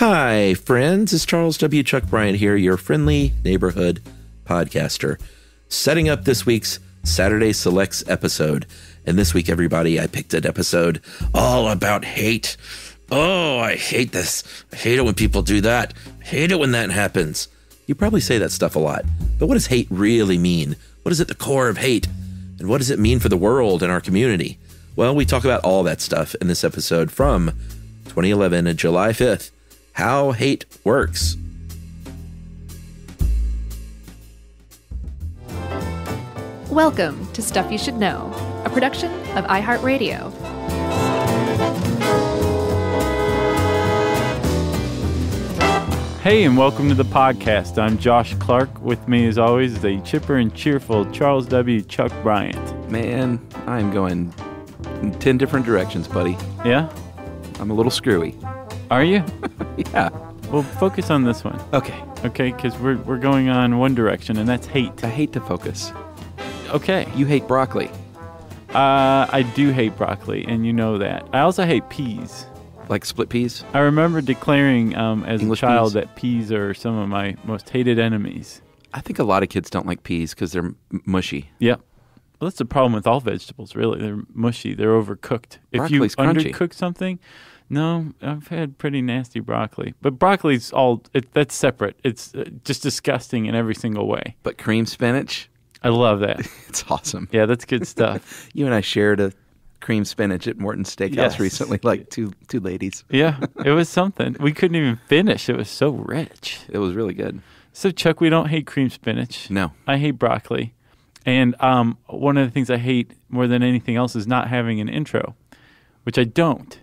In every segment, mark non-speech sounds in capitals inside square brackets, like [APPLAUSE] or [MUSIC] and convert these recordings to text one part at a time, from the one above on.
Hi, friends. It's Charles W. Chuck Bryant here, your friendly neighborhood podcaster, setting up this week's Saturday Selects episode. And this week, everybody, I picked an episode all about hate. Oh, I hate this. I hate it when people do that. I hate it when that happens. You probably say that stuff a lot, but what does hate really mean? What is at the core of hate? And what does it mean for the world and our community? Well, we talk about all that stuff in this episode from 2011, July 5th How Hate Works. Welcome to Stuff You Should Know, a production of iHeartRadio. Hey, and welcome to the podcast. I'm Josh Clark. With me, as always, the chipper and cheerful Charles W. Chuck Bryant. Man, I'm going in 10 different directions, buddy. Yeah? I'm a little screwy. Are you? [LAUGHS] Yeah. Well, focus on this one, Okay. okay? Because we're, we're going on one direction, and that's hate. I hate to focus. Okay. You hate broccoli. Uh, I do hate broccoli, and you know that. I also hate peas. Like split peas? I remember declaring um, as English a child peas? that peas are some of my most hated enemies. I think a lot of kids don't like peas because they're m- mushy. Yep. Well, that's the problem with all vegetables, really. They're mushy. They're overcooked. If Broccoli's you crunchy. undercook something, no, I've had pretty nasty broccoli. But broccoli's all it, that's separate. It's uh, just disgusting in every single way. But cream spinach, I love that. [LAUGHS] it's awesome. Yeah, that's good stuff. [LAUGHS] You and I shared a cream spinach at Morton's Steakhouse Yes. recently, like two two ladies. yeah, [LAUGHS] it was something. We couldn't even finish. It was so rich. It was really good. So Chuck, we don't hate cream spinach. No. I hate broccoli. And um, one of the things I hate more than anything else is not having an intro, which I don't,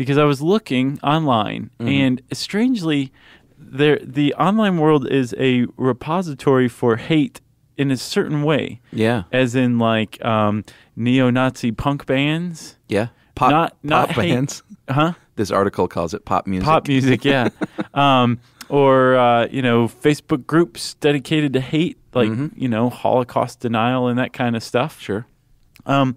because I was looking online, and strangely, there the online world is a repository for hate in a certain way, Yeah. as in like um, neo-Nazi punk bands, Yeah. Pop, Not- not pop hate. bands. huh? This article calls it pop music. Pop music, yeah. [LAUGHS] um, or uh, you know, Facebook groups dedicated to hate, like you know, Holocaust denial and that kind of stuff. Sure. Um,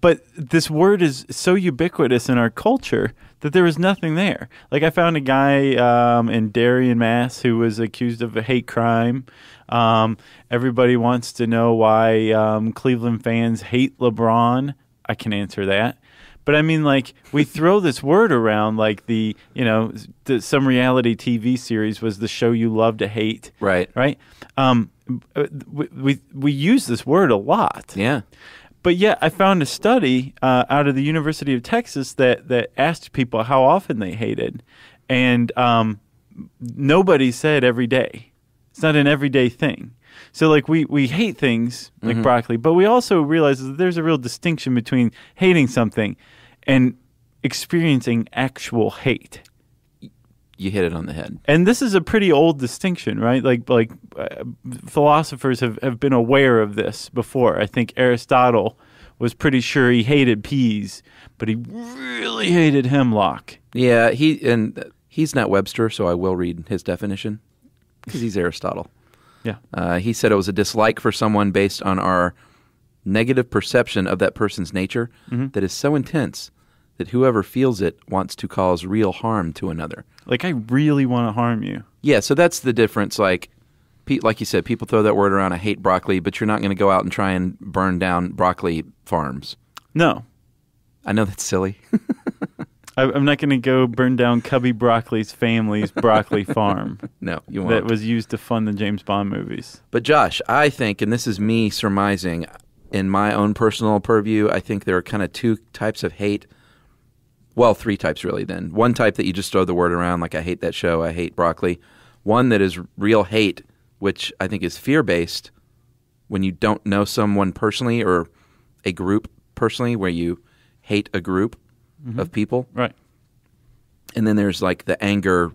but this word is so ubiquitous in our culture that there was nothing there. Like I found a guy um, in Darien, Mass, who was accused of a hate crime. Um, everybody wants to know why um, Cleveland fans hate LeBron. I can answer that. But I mean, like we throw this word around, like the you know, the, some reality TV series was the show you love to hate, Right. right? Um, uh, we, we we use this word a lot. Yeah. But yet, I found a study uh, out of the University of Texas that that asked people how often they hated, and um, nobody said every day. It's not an everyday thing. So, like, we we hate things like broccoli, but we also realize that there's a real distinction between hating something and experiencing actual hate. You hit it on the head. And this is a pretty old distinction, right? Like like uh, philosophers have, have been aware of this before. I think Aristotle was pretty sure he hated peas, but he really hated hemlock. Yeah. He and he's not Webster, so I will read his definition because he's Aristotle. Yeah. Uh, he said it was a dislike for someone based on our negative perception of that person's nature that is so intense that whoever feels it wants to cause real harm to another. Like I really want to harm you. Yeah, so that's the difference. Like, pe- like you said, people throw that word around. I hate broccoli, but you're not going to go out and try and burn down broccoli farms. No. I know that's silly. [LAUGHS] I, I'm not going to go burn down Cubby Broccoli's family's broccoli [LAUGHS] farm no, you won't. That was used to fund the James Bond movies. But Josh, I think, and this is me surmising in my own personal purview, I think there are kind of two types of hate. Well, three types really. Then one type that you just throw the word around, like I hate that show, I hate broccoli. One that is real hate, which I think is fear based, when you don't know someone personally or a group personally, where you hate a group mm-hmm. of people. Right. And then there's like the anger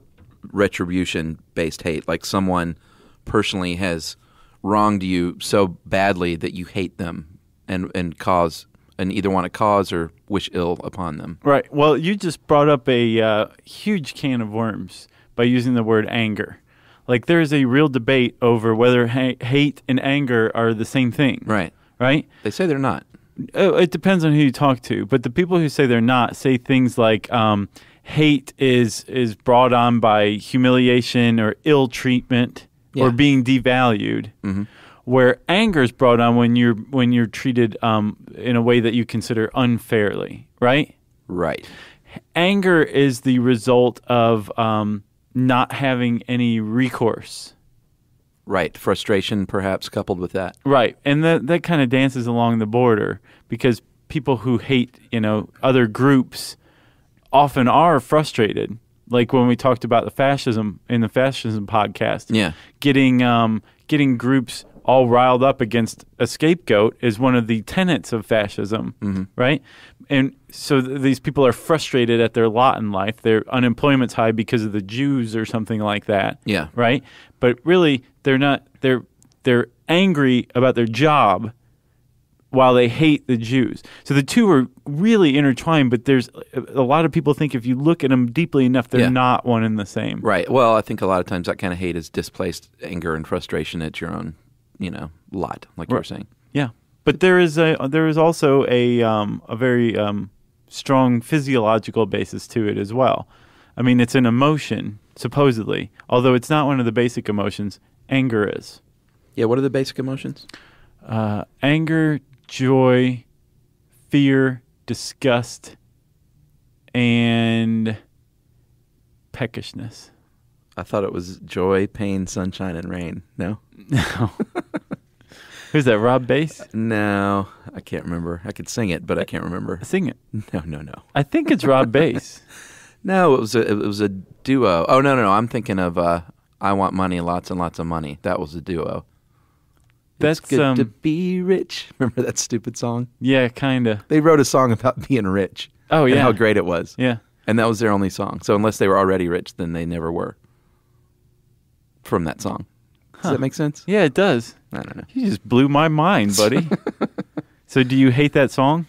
retribution based hate, like someone personally has wronged you so badly that you hate them and and cause and either want to cause or wish ill upon them. Right. Well, you just brought up a uh, huge can of worms by using the word anger. Like there is a real debate over whether ha- hate and anger are the same thing. Right. Right. They say they're not. Uh, It depends on who you talk to, but the people who say they're not say things like um, hate is is brought on by humiliation or ill treatment or being devalued. Where anger is brought on when you're when you're treated um, in a way that you consider unfairly, right? Right. Anger is the result of um, not having any recourse. Right. Frustration, perhaps, coupled with that. Right, and that that kind of dances along the border because people who hate, you know, other groups often are frustrated. Like when we talked about the fascism in the fascism podcast, Yeah. getting um, getting groups all riled up against a scapegoat is one of the tenets of fascism, mm-hmm. right? And so th- these people are frustrated at their lot in life. Their unemployment's high because of the Jews or something like that Yeah. right? But really, they're not. They're they're angry about their job while they hate the Jews. So the two are really intertwined. But there's a a lot of people think if you look at them deeply enough, they're Yeah. not one and the same. Right. Well, I think a lot of times that kind of hate is displaced anger and frustration at your own, you know, lot, like you were saying. Yeah, but there is a there is also a um, a very um, strong physiological basis to it as well. I mean, it's an emotion supposedly, although it's not one of the basic emotions. Anger is. Yeah. What are the basic emotions? uh, anger, joy, fear, disgust, and peckishness. I thought it was joy, pain, sunshine, and rain. No. No. [LAUGHS] Who's that? Rob Base? No, I can't remember. I could sing it, but I can't remember. Sing it. No, no, no. I think it's Rob Base. [LAUGHS] No, it was a it was a duo. Oh no, no, no. I'm thinking of uh, I want money, lots and lots of money. That was a duo. That's it's good um, to be rich. [LAUGHS] Remember that stupid song? yeah, kind of. They wrote a song about being rich. Oh and yeah, how great it was. Yeah, And that was their only song. So unless they were already rich, then they never were. From that song. Does that make sense? yeah, it does. I don't know. You just blew my mind, buddy. [LAUGHS] so, do you hate that song?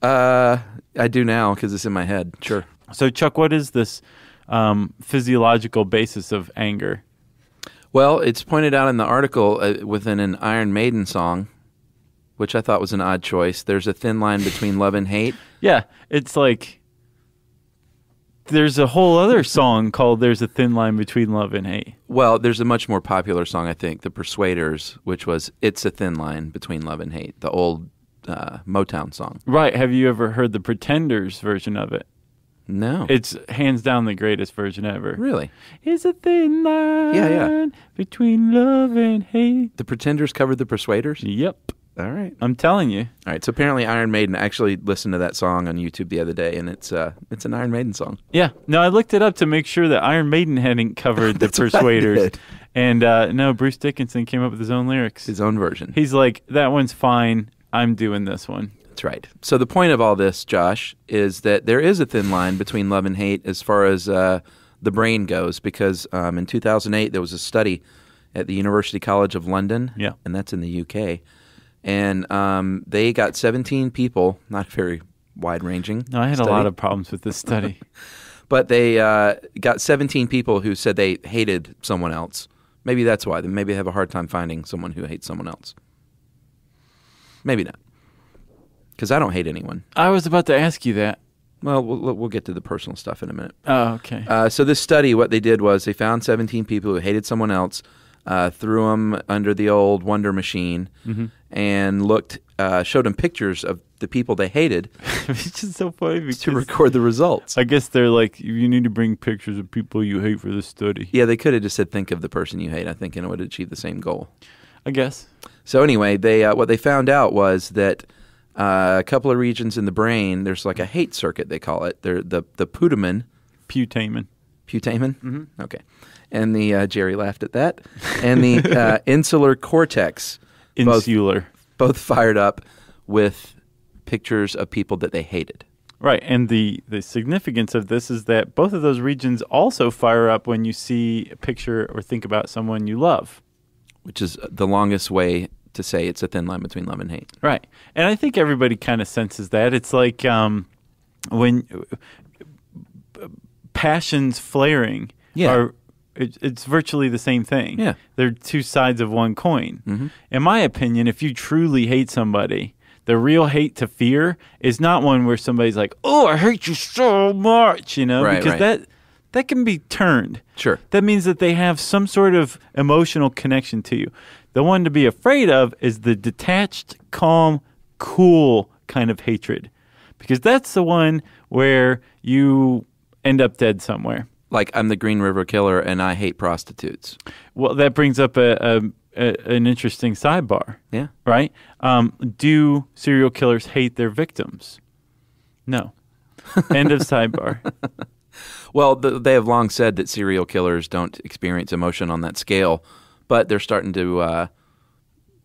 Uh, I do now because it's in my head. Sure. So, Chuck, what is this um, physiological basis of anger? Well, it's pointed out in the article uh, within an Iron Maiden song, which I thought was an odd choice. There's a thin line between love and hate. Yeah, it's like there's a whole other song called "There's a Thin Line Between Love and Hate." Well, there's a much more popular song, I think, The Persuaders, which was It's a Thin Line Between Love and Hate, the old uh, Motown song. Right? Have you ever heard the Pretenders version of it? No. It's hands down the greatest version ever. really? It's a thin line Yeah, yeah. between love and hate. The Pretenders covered The Persuaders? Yep, All right. I'm telling you. All right. So apparently Iron Maiden I actually listened to that song on YouTube the other day, and it's uh, it's an Iron Maiden song. Yeah. No, I looked it up to make sure that Iron Maiden hadn't covered the [LAUGHS] That's what I Persuaders, and uh, no, Bruce Dickinson came up with his own lyrics. His own version. He's like, that one's fine. I'm doing this one. That's right. So the point of all this, Josh, is that there is a thin line between love and hate as far as uh, the brain goes, because um, in 2008 there was a study at the University College of London, Yeah. and that's in the UK, and um, they got 17 people, not very wide ranging. No, I had a lot of problems with this study. [LAUGHS] but they uh, got 17 people who said they hated someone else. Maybe that's why. They maybe have a hard time finding someone who hates someone else. Maybe not. Because I don't hate anyone. I was about to ask you that. Well, we'll, we'll get to the personal stuff in a minute. Oh, okay. Uh, so this study, what they did was they found 17 people who hated someone else, uh, threw them under the old Wonder Machine, Mm-hmm. and looked, uh, showed them pictures of the people they hated [LAUGHS] it's just so funny to record the results. I guess they're like, you need to bring pictures of people you hate for this study. Yeah, they could have just said, "Think of the person you hate." I think, and it would achieve the same goal. I guess. So anyway, they uh, what they found out was that uh, a couple of regions in the brain, there's like a hate circuit they call it. They're the the putamen, Putamen. Putamen. Mm-hmm. Okay, and the uh, Jerry laughed at that, and the [LAUGHS] uh, insular cortex, both Insular. both fired up with pictures of people that they hated. Right. And the, the significance of this is that both of those regions also fire up when you see a picture or think about someone you love. Which is the longest way to say it's a thin line between love and hate. Right. And I think everybody kind of senses that. It's like um, when passions flaring Yeah. are it, it's virtually the same thing. Yeah. They're two sides of one coin. Mm-hmm. In my opinion, if you truly hate somebody, The real hate to fear is not one where somebody's like, "Oh, I hate you so much," you know, Right, because right. that that can be turned. Sure. That means that they have some sort of emotional connection to you. The one to be afraid of is the detached, calm, cool kind of hatred. Because that's the one where you end up dead somewhere. Like I'm the Green River Killer and I hate prostitutes. Well, that brings up a, a, a an interesting sidebar, Yeah. right? Um, do serial killers hate their victims? No. [LAUGHS] End of sidebar. Well, th they have long said that serial killers don't experience emotion on that scale, but they're starting to uh,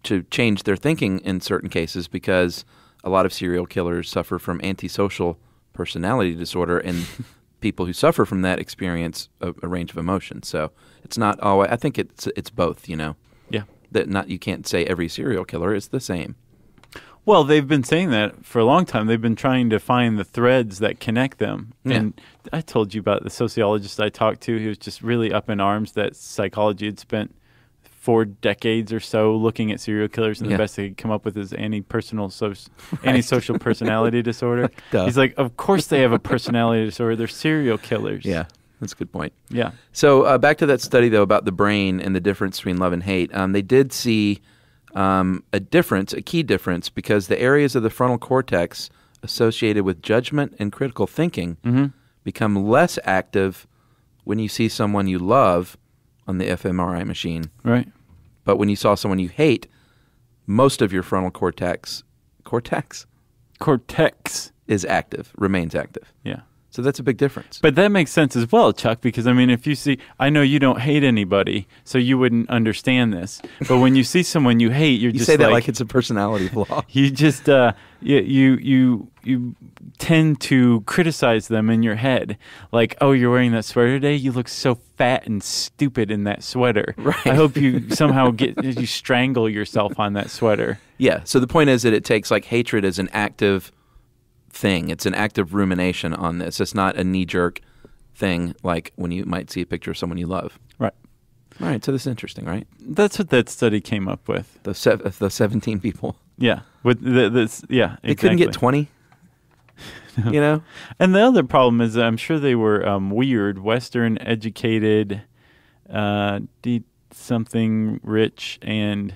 to change their thinking in certain cases because a lot of serial killers suffer from antisocial personality disorder, and [LAUGHS] people who suffer from that experience a, a range of emotions. So it's not always. I think it's it's both. You know Yeah. that not you can't say every serial killer is the same. Well, they've been saying that for a long time. They've been trying to find the threads that connect them. Yeah. And I told you about the sociologist I talked to. He was just really up in arms that psychology had spent four decades or so looking at serial killers, and Yeah. the best they could come up with is anti-personal, so, [LAUGHS] antisocial personality [LAUGHS] disorder. Duh. He's like, of course they have a personality disorder. They're serial killers. Yeah, that's a good point. Yeah. So uh, back to that study though about the brain and the difference between love and hate. Um, they did see um, a difference, a key difference, because the areas of the frontal cortex associated with judgment and critical thinking become less active when you see someone you love on the fMRI machine. Right. But when you saw someone you hate, most of your frontal cortex cortex Cortex. is active, remains active. Yeah. So that's a big difference. But that makes sense as well, Chuck, because I mean, if you see, I know you don't hate anybody, so you wouldn't understand this. But when you see someone you hate, you're you just say that like, like it's a personality flaw. [LAUGHS] you just uh, you, you you you tend to criticize them in your head, like, oh, you're wearing that sweater today. You look so fat and stupid in that sweater. [LAUGHS] Right. I hope you somehow get you strangle yourself on that sweater. Yeah. So the point is that it takes like hatred as an active thing. It's an active rumination on this. It's not a knee jerk thing like when you might see a picture of someone you love. Right. All right. So this is interesting, right? That's what that study came up with. The sev- the seventeen people. Yeah. With the, this, yeah. They couldn't get exactly. twenty. [LAUGHS] you know. And the other problem is, I'm sure they were um, weird, Western educated, uh, de- something rich and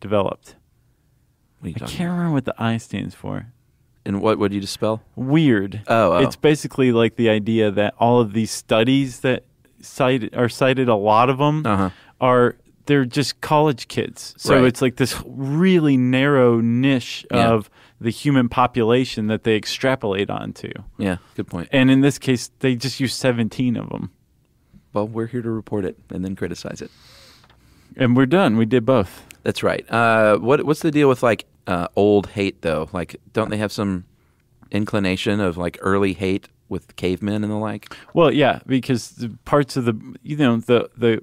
developed. What are you I can't remember what the I stands for. And what would you dispel? Weird. Oh, oh. It's basically like the idea that all of these studies that cited are cited, a lot of them Uh-huh. are they're just college kids. So Right. it's like this really narrow niche Yeah. of the human population that they extrapolate onto. Yeah. Good point. And in this case, they just use 17 of them. Well, we're here to report it and then criticize it. And we're done. We did both. That's right. Uh, what what's the deal with like uh, old hate though? Like, don't they have some inclination of like early hate with cavemen and the like? Well, yeah, because the parts of the you know the the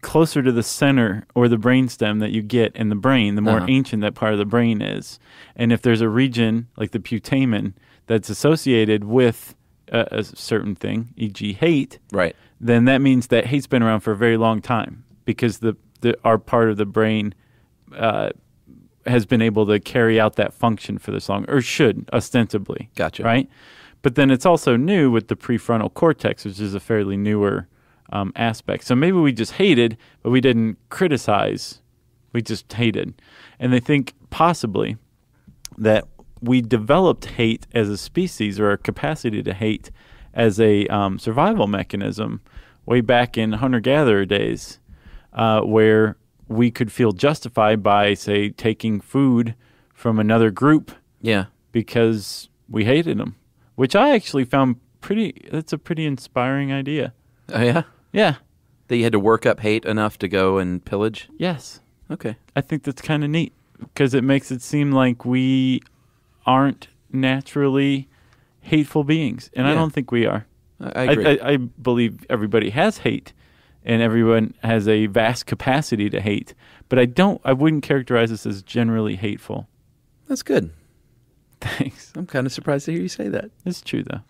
closer to the center or the brainstem that you get in the brain, the more Uh-huh. ancient that part of the brain is. And if there's a region like the putamen that's associated with a, a certain thing, e.g., hate, Right. then that means that hate's been around for a very long time because the, the our part of the brain uh, has been able to carry out that function for this long, or should ostensibly. Gotcha. Right, but then it's also new with the prefrontal cortex, which is a fairly newer um, aspect. So maybe we just hated, but we didn't criticize. We just hated, and they think possibly that we developed hate as a species or a capacity to hate as a um, survival mechanism way back in hunter gatherer days, uh, where we could feel justified by, say, taking food from another group Yeah. because we hated them, which I actually found pretty, that's a pretty inspiring idea. Oh yeah. Yeah. That you had to work up hate enough to go and pillage. Yes. Okay. I think that's kind of neat because it makes it seem like we aren't naturally hateful beings, and I don't think we are. I, I agree. I, I believe everybody has hate, and everyone has a vast capacity to hate. But I don't. I wouldn't characterize this as generally hateful. That's good. Thanks. I'm kind of surprised to hear you say that. It's true though.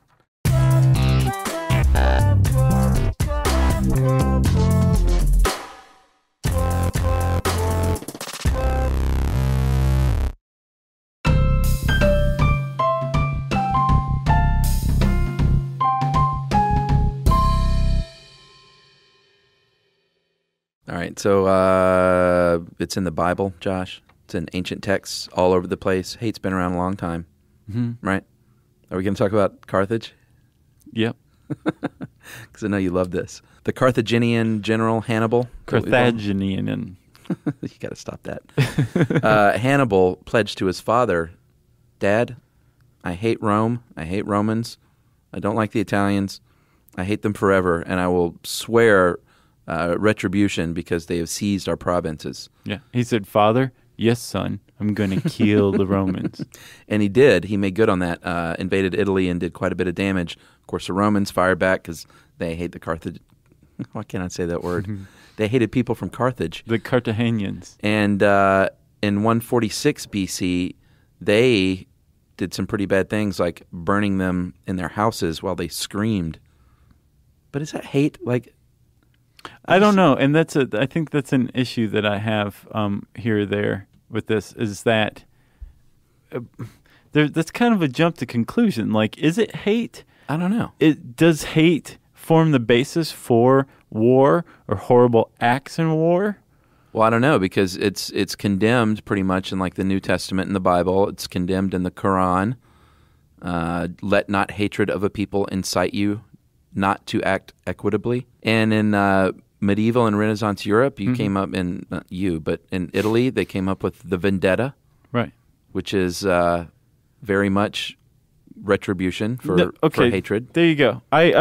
All right. So uh, it's in the Bible, Josh. It's in ancient texts all over the place. Hate's been around a long time, Mm-hmm. right? Are we going to talk about Carthage? Yep. [LAUGHS] Because I know you love this. The Carthaginian general Hannibal. Carthaginian [LAUGHS] you got to stop that. [LAUGHS] uh, Hannibal pledged to his father, Dad, I hate Rome. I hate Romans. I don't like the Italians. I hate them forever, and I will swear uh, retribution because they have seized our provinces. yeah. He said, "Father, yes, son, I'm going to kill the [LAUGHS] Romans." And he did. He made good on that. Uh, invaded Italy and did quite a bit of damage. Of course, the Romans fired back because they hate the Carthage. [LAUGHS] Why can't I say that word? [LAUGHS] they hated people from Carthage. The Carthaginians. And uh, in 146 BC, they did some pretty bad things, like burning them in their houses while they screamed. But is that hate? Like, I don't know, and that's a. I think that's an issue that I have um, here or there with this is that uh, there. That's kind of a jump to conclusion. Like, is it hate? I don't know. It does hate form the basis for war or horrible acts in war? Well, I don't know because it's it's condemned pretty much in like the New Testament in the Bible. It's condemned in the Quran. Uh, Let not hatred of a people incite you not to act equitably. And in uh, medieval and Renaissance Europe, you came up in not you, but in Italy, they came up with the vendetta, Right. which is uh, very much retribution for, No, for hatred. There you go. I,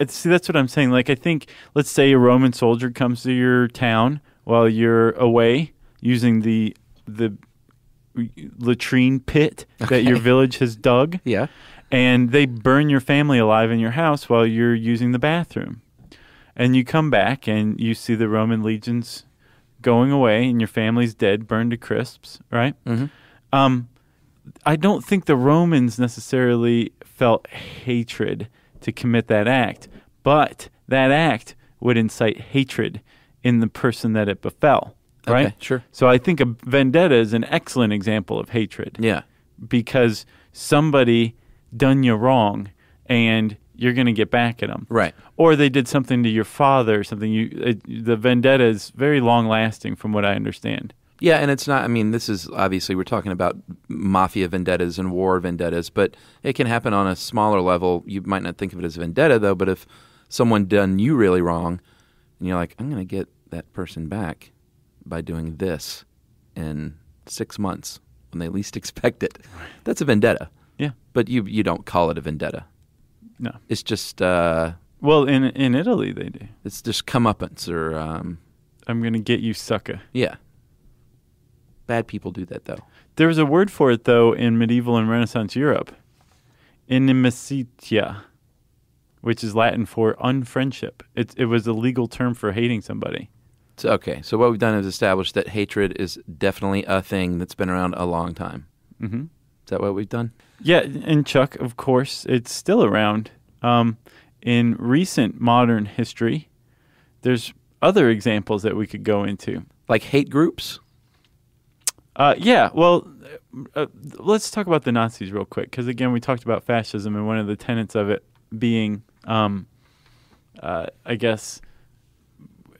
I see. That's what I'm saying. Like, I think, let's say a Roman soldier comes to your town while you're away using the the latrine pit that your village has dug, Yeah. And they burn your family alive in your house while you're using the bathroom. And you come back and you see the Roman legions going away, and your family's dead, burned to crisps. Right. Mhm. Um, I don't think the Romans necessarily felt hatred to commit that act, but that act would incite hatred in the person that it befell. Right? Okay, sure. So I think a vendetta is an excellent example of hatred Yeah. because somebody done you wrong and you're going to get back at them. Right. Or they did something to your father something you uh, the vendetta is very long lasting from what I understand. Yeah, and it's not. I mean, this is obviously we're talking about mafia vendettas and war vendettas, but it can happen on a smaller level. You might not think of it as a vendetta, though. But if someone done you really wrong, and you're like, I'm going to get that person back by doing this in six months when they least [LAUGHS] expect it, that's a vendetta. Yeah. But you you don't call it a vendetta. No. It's just uh, Well, in in Italy they do. it's just comeuppance or um, I'm going to get you sucker. yeah. Bad people do that though. There was a word for it though in medieval and Renaissance Europe, inimicitia, which is Latin for unfriendship. It it was a legal term for hating somebody. So, okay, so what we've done is established that hatred is definitely a thing that's been around a long time. hmm Is that what we've done? Yeah, and Chuck, of course, it's still around. Um, in recent modern history, there's other examples that we could go into. Like hate groups? Uh, yeah, well, uh, let's talk about the Nazis real quick because again, we talked about fascism and one of the tenets of it being, um, uh, I guess,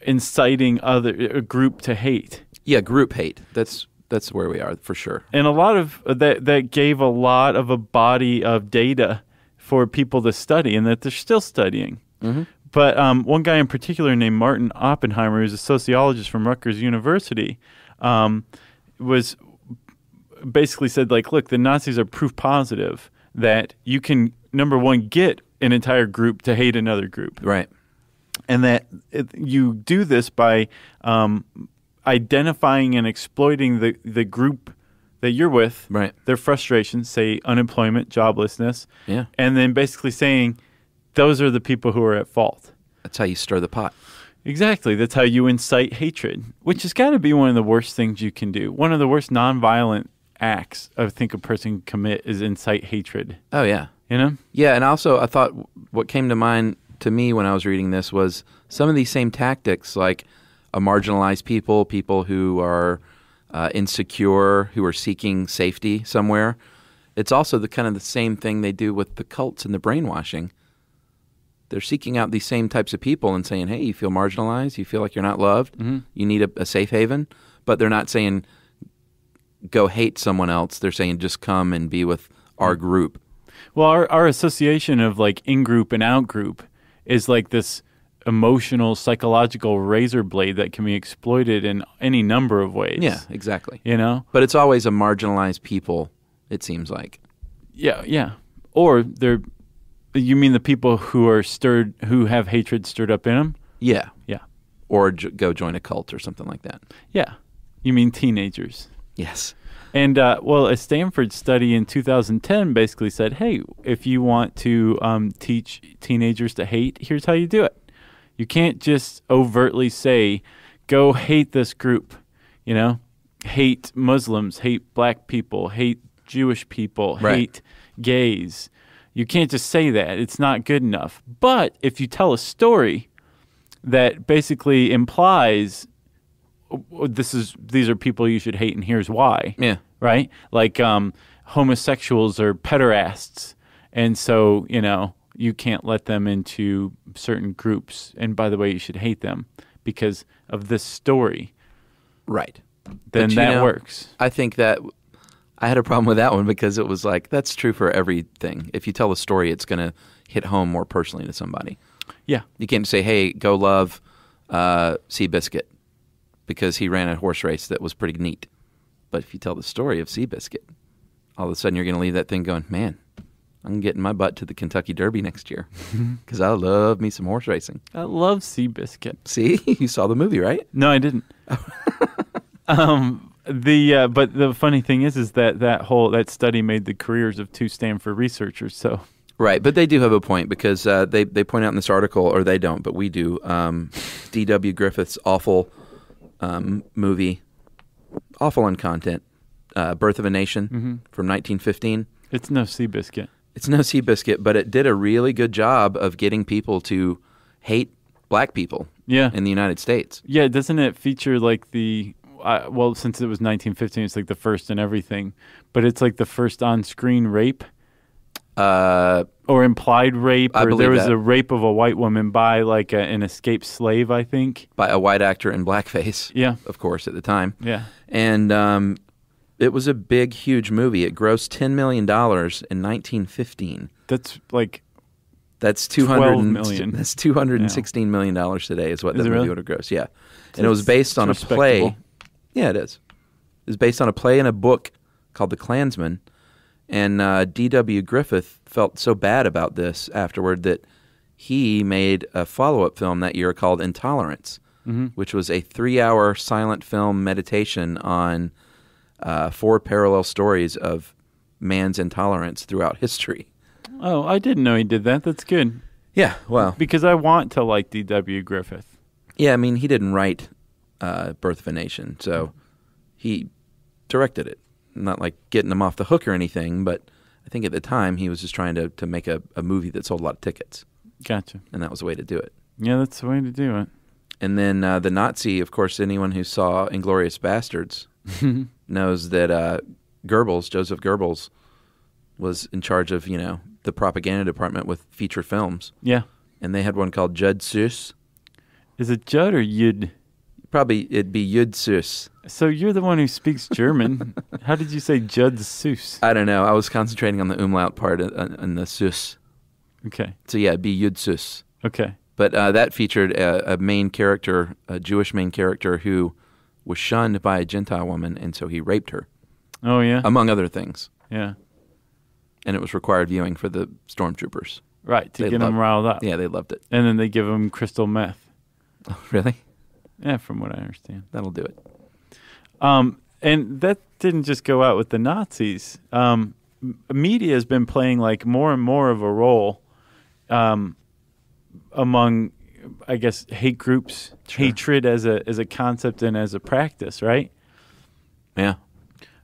inciting other a group to hate. Yeah, group hate. That's that's where we are for sure. and a lot of uh, that that gave a lot of a body of data for people to study and that they're still studying but um, one guy in particular named martin oppenheimer who's a sociologist from rutgers university um, was basically said like look the nazis are proof positive that you can number one get an entire group to hate another group Right. and that it, you do this by um, identifying and exploiting the, the group that you're with, Right. their frustrations, say unemployment, joblessness, Yeah. and then basically saying those are the people who are at fault. That's how you stir the pot. Exactly. That's how you incite hatred, which has got to be one of the worst things you can do. One of the worst nonviolent acts I think a person can commit is incite hatred. Oh yeah. You know? Yeah, and also I thought what came to mind to me when I was reading this was some of these same tactics, like marginalized people, people who are uh, insecure, who are seeking safety somewhere. It's also the kind of the same thing they do with the cults and the brainwashing. they're seeking out these same types of people and saying, "Hey, you feel marginalized, you feel like you're not loved, you need a, a safe haven," but they're not saying go hate someone else. They're saying just come and be with our group. Well, our, our association of like in group and out group is like this emotional, psychological razor blade that can be exploited in any number of ways. Yeah, exactly. You know? But it's always a marginalized people. It seems like. Yeah, yeah. Or they're, you mean the people who are stirred, who have hatred stirred up in them? Yeah, Yeah. or j- go join a cult or something like that. Yeah. You mean teenagers. Yes. And uh, well, a Stanford study in 2010 basically said, "Hey, if you want to um, teach teenagers to hate, here's how you do it. You can't just overtly say, go hate this group. You know, hate Muslims, hate black people, hate Jewish people, Right. hate gays. You can't just say that. It's not good enough. But if you tell a story that basically implies "Oh, this is these are people you should hate and here's why Yeah. right? Like um, homosexuals are pederasts, and so you know you can't let them into certain groups. And by the way, you should hate them because of this story. Right. Then that know, works. I think that I had a problem with that one because it was like that's true for everything. If you tell a story, it's going to hit home more personally to somebody. Yeah, You can't say, "Hey, go love uh, Seabiscuit," because he ran a horse race that was pretty neat. But if you tell the story of Seabiscuit, all of a sudden you're going to leave that thing going, "Man, I'm getting my butt to the Kentucky Derby next year [LAUGHS] because I love me some horse racing." I love Seabiscuit. See, [LAUGHS] you saw the movie, right? No, I didn't. [LAUGHS] um, the uh, but the funny thing is, is that that whole that study made the careers of two Stanford researchers. So Right, but they do have a point because uh, they they point out in this article, or they don't, but we do. Um, D.W. Griffith's awful um, movie, awful on content, uh, "Birth of a Nation" from 1915. it's no Seabiscuit. It's no Seabiscuit, but it did a really good job of getting people to hate black people Yeah, in the United States. Yeah, doesn't it feature like the uh, well, since it was 1915, it's like the first and everything, but it's like the first on-screen rape Uh, or implied rape, I or there was that. a rape of a white woman by like a, an escaped slave, I think. by a white actor in blackface, Yeah, of course, at the time. yeah, and um, it was a big, huge movie. It grossed ten million dollars in 1915. that's like That's two 12 hundred million. That's two hundred and sixteen million dollars today is what Is that it movie really? would have grossed. Yeah, and it was based on a play. Yeah, it is. It was based on a play and a book called The Clansman, and uh, D.W. Griffith felt so bad about this afterward that he made a follow-up film that year called Intolerance, Mm-hmm. which was a three-hour silent film meditation on uh, four parallel stories of man's intolerance throughout history. Oh, I didn't know he did that. That's good Yeah, well, because I want to like D.W. Griffith. Yeah, I mean, he didn't write uh, Birth of a Nation, so he directed it. Not like getting him off the hook or anything, but I think at the time he was just trying to, to make a, a movie that sold a lot of tickets, Gotcha. and that was the way to do it. Yeah, that's the way to do it. And then uh, the Nazi, of course, anyone who saw Inglourious Basterds [LAUGHS] knows that uh, Goebbels, Joseph Goebbels, was in charge of you know the propaganda department with feature films, Yeah, and they had one called Judd Süß. is it Judd or Yud? Probably it'd be Judd Süß. So you're the one who speaks German. [LAUGHS] How did you say Judd Seuss? I don't know. I was concentrating on the umlaut part and, and the Süß. Okay, So yeah, it'd be Judd Süß. okay. But uh, that featured a, a main character, a Jewish main character who was shunned by a Gentile woman, and so he raped her, Oh yeah, among other things. yeah. And it was required viewing for the stormtroopers. Right to They get them riled up. Yeah, they loved it. And then they give them crystal meth. [LAUGHS] really? Yeah, from what I understand. That'll do it. Um, and that didn't just go out with the Nazis. Um, media has been playing like more and more of a role um, among, I guess, hate groups, hatred as a as a concept and as a practice, right? Yeah.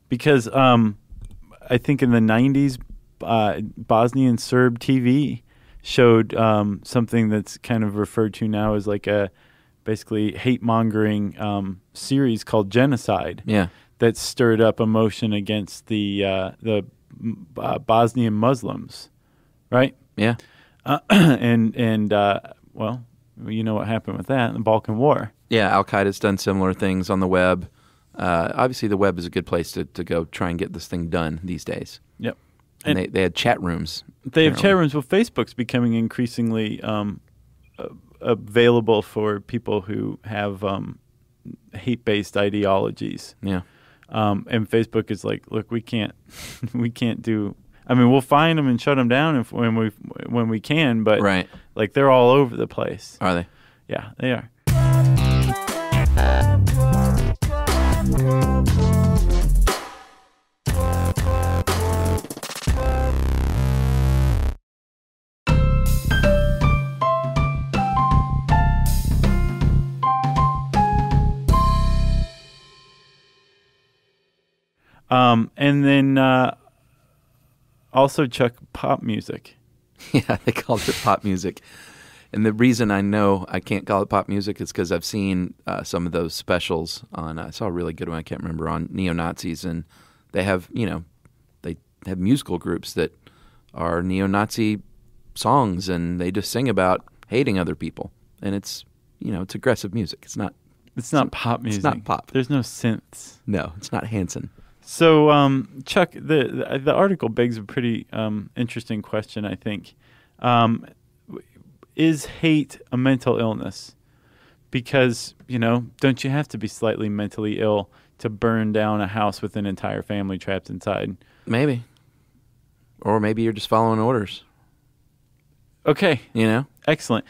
Because um, I think in the '90s, uh, Bosnian Serb TV showed um, something that's kind of referred to now as like a basically hate mongering um, series called Genocide Yeah. that stirred up emotion against the uh, the uh, Bosnian Muslims, right? Yeah. uh, [CLEARS THROAT] and and uh, well, you know what happened with that in the Balkan War. Yeah, Al Qaeda's done similar things on the web. Uh, obviously, the web is a good place to, to go try and get this thing done these days. Yep. And, And- they, they had chat rooms. They have chat rooms. Well, Facebook's becoming increasingly um, available for people who have um, hate-based ideologies. Yeah. Um, and Facebook is like, look, we can't, [LAUGHS] we can't do. I mean, we'll find them and shut them down if when we when we can, but Right. like they're all over the place. Are they? Yeah, they are. Um, and then uh, also Chuck pop music. [LAUGHS] Yeah, they called it pop music. And the reason I know I can't call it pop music is because I've seen uh, some of those specials on. I saw a really good one. I can't remember on neo Nazis, and they have you know they have musical groups that are neo Nazi songs, and they just sing about hating other people, and it's you know it's aggressive music. It's not. It's not pop music. It's not pop. There's no synths. No, it's not Hanson. So, um, Chuck, the, the the article begs a pretty um, interesting question. I think, um, is hate a mental illness? Because you know, don't you have to be slightly mentally ill to burn down a house with an entire family trapped inside? Maybe, or maybe you're just following orders. Okay, You know. excellent.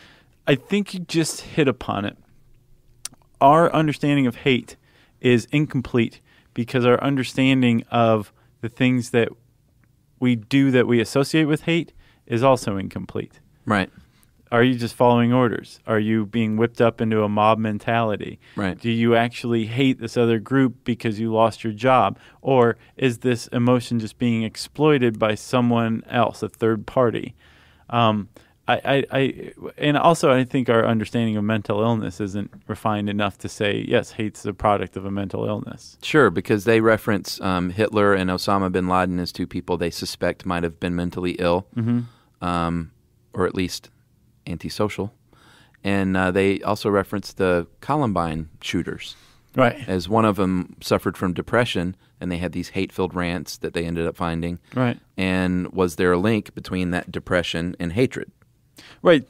I think you just hit upon it. Our understanding of hate is incomplete because our understanding of the things that we do that we associate with hate is also incomplete. Right. Are you just following orders? Are you being whipped up into a mob mentality? Right. Do you actually hate this other group because you lost your job? Or is this emotion just being exploited by someone else, a third party? Um, I, I, I, and also, I think our understanding of mental illness isn't refined enough to say, yes, hate's the product of a mental illness. Sure, because they reference um, Hitler and Osama bin Laden as two people they suspect might have been mentally ill, um, or at least antisocial. And uh, they also reference the Columbine shooters, Right. as one of them suffered from depression, and they had these hate-filled rants that they ended up finding. Right. And was there a link between that depression and hatred? Right.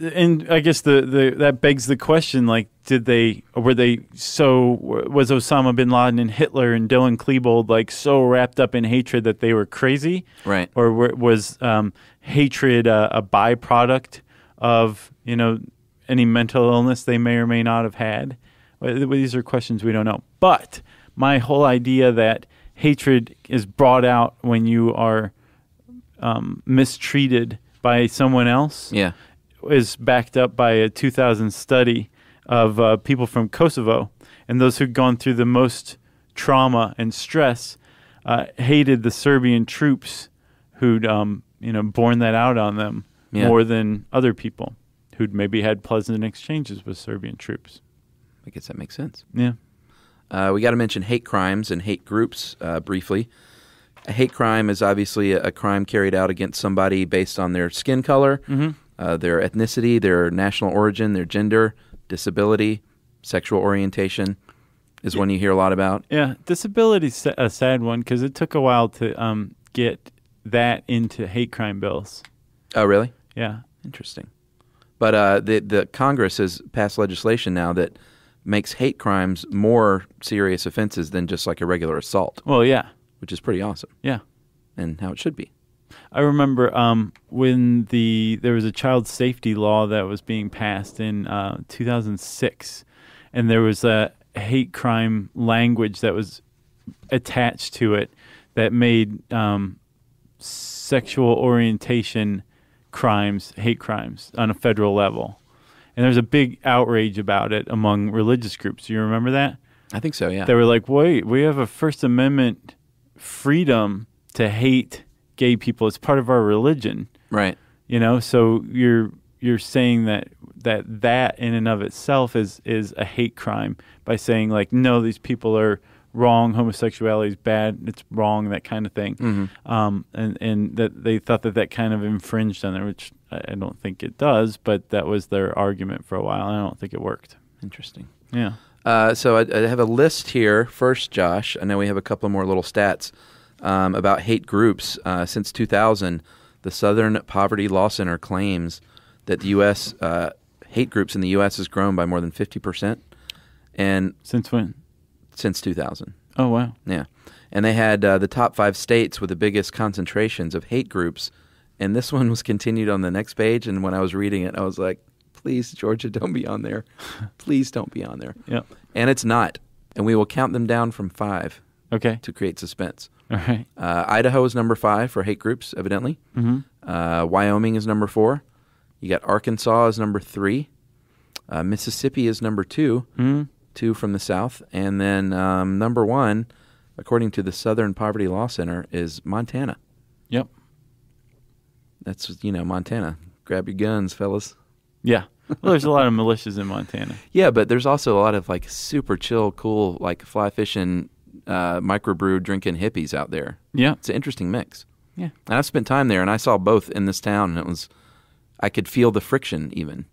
And I guess the, the that begs the question: like, did they or were they so was Osama bin Laden and Hitler and Dylan Klebold like so wrapped up in hatred that they were crazy, Right. or were, was um, hatred a, a byproduct of you know any mental illness they may or may not have had? Well, These are questions we don't know. But my whole idea that hatred is brought out when you are um, mistreated by someone else Yeah. is backed up by a 2000 study of uh, people from Kosovo, and those who'd gone through the most trauma and stress uh, hated the Serbian troops who'd um, you know borne that out on them Yeah. more than other people who'd maybe had pleasant exchanges with Serbian troops. I guess that makes sense. Yeah. Uh, we got to mention hate crimes and hate groups uh, briefly. A hate crime is obviously a, a crime carried out against somebody based on their skin color, uh, their ethnicity, their national origin, their gender, disability, sexual orientation is one you hear a lot about. Yeah, disability's a sad one because it took a while to um, get that into hate crime bills. Oh, really? Yeah. Interesting. But uh, the the Congress has passed legislation now that makes hate crimes more serious offenses than just like a regular assault, Well, yeah. Which is pretty awesome Yeah. and how it should be. I remember um, when the there was a child safety law that was being passed in uh, 2006, and there was a hate crime language that was attached to it that made um, sexual orientation crimes hate crimes on a federal level. And there was a big outrage about it among religious groups. Do you remember that? I think so. Yeah. They were like, wait, we have a First Amendment freedom to hate gay people. It's part of our religion, right. you know. So you're you're saying that that that in and of itself is is a hate crime by saying like, no, these people are wrong, homosexuality is bad, it's wrong, that kind of thing. Mm-hmm. Um, and and that they thought that that kind of infringed on it, which I, I don't think it does. But that was their argument for a while, and I don't think it worked. Interesting. Yeah. Uh, so I, I have a list here. First, Josh, I know we have a couple more little stats um, about hate groups. Uh, since 2000, the Southern Poverty Law Center claims that the U.S. Uh, hate groups in the U.S. has grown by more than 50 percent, and Since when? since 2000. Oh wow. Yeah, and they had uh, the top five states with the biggest concentrations of hate groups, and this [LAUGHS] one was continued on the next page. And when I was reading it, I was like, "Please, Georgia, don't be on there. [LAUGHS] Please don't be on there." Yep. And it's not. And we will count them down from five Okay. to create suspense. All right. Uh, Idaho is number five for hate groups, evidently. Mm-hmm. Uh, Wyoming is number four. You got Arkansas is number three. Uh, Mississippi is number two, Mm-hmm. two from the south. And then um, number one, according to the Southern Poverty Law Center, is Montana. Yep. That's, you know, Montana. Grab your guns, fellas. Yeah. Well, there's a lot of militias in Montana. [LAUGHS] Yeah, but there's also a lot of like super chill, cool, like fly fishing, uh, microbrew drinking hippies out there. Yeah. It's an interesting mix. Yeah. And I've spent time there, and I saw both in this town, and it was, I could feel the friction even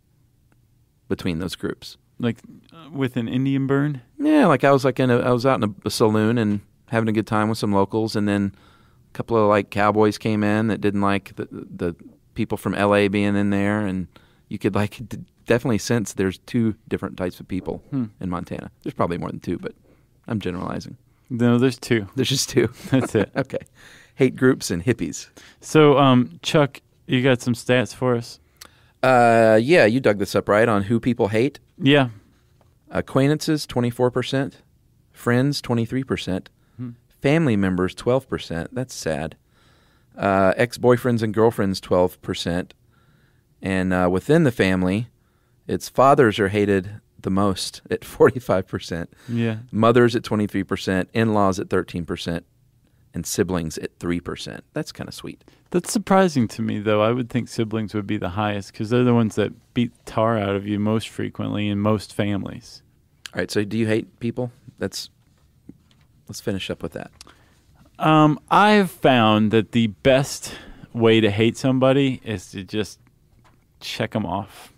between those groups. Like uh, with an Indian burn. Yeah, like I was like in a, I was out in a, a saloon and having a good time with some locals, and then a couple of like cowboys came in that didn't like the the people from L.A. being in there, and you could like d- definitely sense there's two different types of people Hmm. in Montana. There's probably more than two, but I'm generalizing. No, there's two. There's just two. [LAUGHS] That's it. [LAUGHS] okay, hate groups and hippies. So, um, Chuck, you got some stats for us? Uh, yeah, you dug this up right on who people hate. Yeah. Acquaintances, 24%. Friends, 23%. Hmm. Family members, 12%. That's sad. Uh, Ex boyfriends and girlfriends, 12%. And uh, within the family, its fathers are hated the most [LAUGHS] at 45%. Yeah. Mothers at 23%. In laws at 13%. And siblings at 3%. That's kind of sweet. That's surprising to me, though. I would think siblings would be the highest because they're the ones that beat the tar out of you most frequently in most families. All right, so do you hate people? That's. Let's finish up with that. Um, I've found that the best way to hate somebody is to just check them off.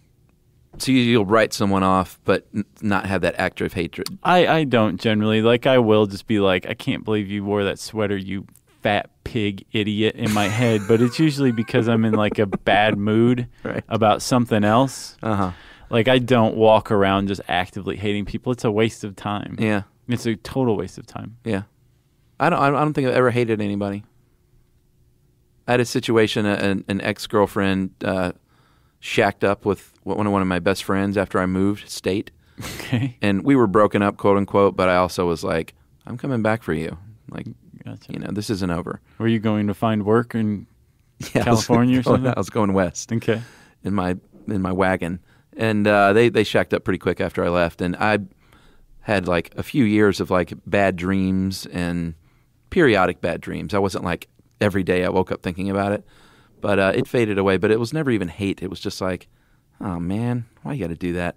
So you- you'll write someone off, but n- not have that active hatred. I, I don't generally. Like, I will just be like, I can't believe you wore that sweater, you fat pig idiot, in my head. But it's usually because I'm in like a bad mood [LAUGHS] Right. about something else. Uh huh. Like, I don't walk around just actively hating people. It's a waste of time. Yeah. It's a total waste of time. Yeah. I don't. I don't- I don't think I've ever hated anybody. I had a situation. a- An, an ex girlfriend uh, shacked up with one of one of my best friends after I moved state, Okay. [LAUGHS] and we were broken up, quote unquote. But I also was like, "I'm coming back for you." Like, Gotcha. you know, this isn't over. Were you going to find work in [LAUGHS] Yeah, California or something? I was going west. Okay. in my in my wagon, and uh, they they shacked up pretty quick after I left, and I had like a few years of like bad dreams and periodic bad dreams. I wasn't like every day I woke up thinking about it, but uh, it faded away. But it was never even hate. It was just like, oh man, why you got to do that?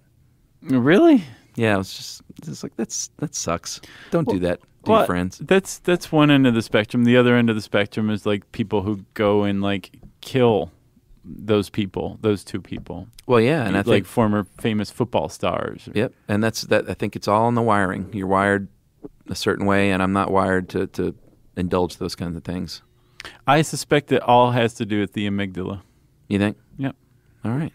Really? Yeah, it was just it's like that's that sucks. Don't do that to Well, friends. That's that's one end of the spectrum. The other end of the spectrum is like people who go and like kill those people, those two people, Well, yeah, and I like think former famous football stars. Yep, and that's that. I think it's all in the wiring. You're wired a certain way, and I'm not wired to to indulge those kinds of things. I suspect it all has to do with the amygdala. You think? Yep. All right.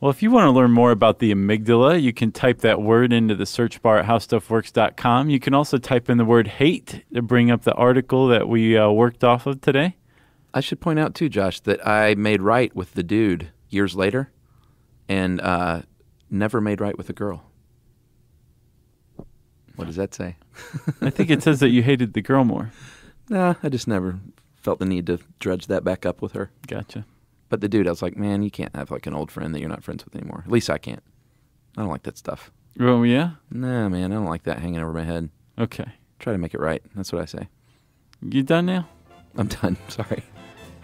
Well, if you want to learn more about the amygdala, you can type that word into the search bar at howstuffworks.com. You can also type in the word hate to bring up the article that we uh, worked off of today. I should point out too, Josh, that I made right with the dude years later, and uh, never made right with the girl. What does that say? I think it says that you hated the girl more. [LAUGHS] Nah, I just never felt the need to dredge that back up with her. Gotcha. But the dude, I was like, man, you can't have like an old friend that you're not friends with anymore. At least I can't. I don't like that stuff. Oh, yeah? Nah, man, I don't like that hanging over my head. Okay. Try to make it right. That's what I say. You done now? I'm done. [LAUGHS] Sorry.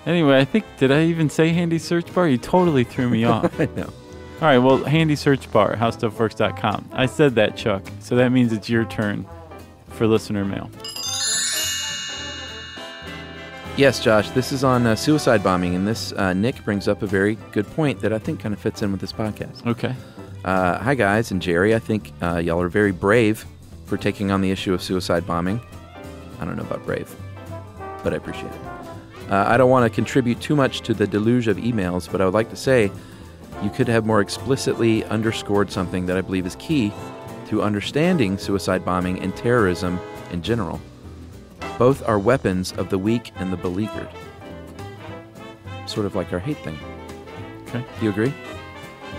Anyway, I think, did I even say handy search bar? You totally threw me [LAUGHS] off. I know. All right, well, handy search bar, howstuffworks.com. I said that, Chuck. So that means it's your turn for listener mail. Yes, Josh, this is on uh, suicide bombing, and this uh, Nick brings up a very good point that I think kind of fits in with this podcast. Okay. Uh, hi, guys, and Jerry. I think uh, y'all are very brave for taking on the issue of suicide bombing. I don't know about brave, but I appreciate it. Uh, I don't want to contribute too much to the deluge of emails, but I would like to say you could have more explicitly underscored something that I believe is key to understanding suicide bombing and terrorism in general. Both are weapons of the weak and the beleaguered. Sort of like our hate thing. Okay. Do you agree?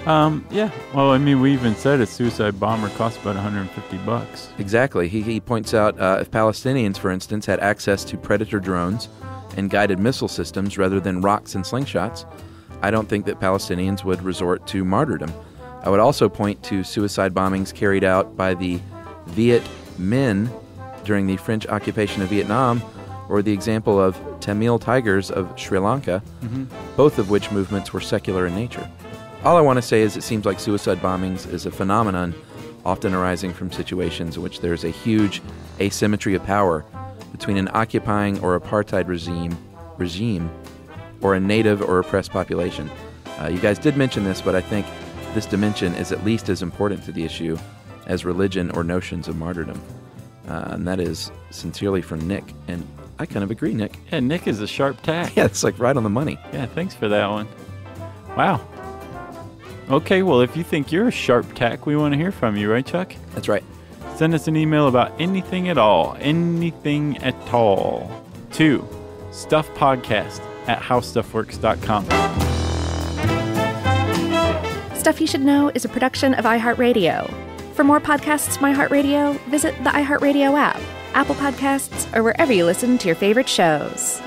Um, yeah. Well, I mean, we even said a suicide bomber costs about 150 bucks. Exactly. He, he points out uh, if Palestinians, for instance, had access to Predator drones and guided missile systems rather than rocks and slingshots, I don't think that Palestinians would resort to martyrdom. I would also point to suicide bombings carried out by the Viet Minh during the French occupation of Vietnam, or the example of Tamil Tigers of Sri Lanka, both of which movements were secular in nature. All I want to say is it seems like suicide bombings is a phenomenon often arising from situations in which there's a huge asymmetry of power between an occupying or apartheid regime regime or a native or oppressed population. Uh, you guys did mention this, but I think this dimension is at least as important to the issue as religion or notions of martyrdom. Uh, and that is sincerely from Nick. And I kind of agree, Nick. Yeah, Nick is a sharp tack. [LAUGHS] Yeah, it's like right on the money. Yeah, thanks for that one. Wow. Okay, well, if you think you're a sharp tack, we want to hear from you, right, Chuck? That's right. Send us an email about anything at all, anything at all, to stuffpodcast at howstuffworks.com. Stuff You Should Know is a production of iHeartRadio. For more podcasts from iHeartRadio, visit the iHeartRadio app, Apple Podcasts, or wherever you listen to your favorite shows.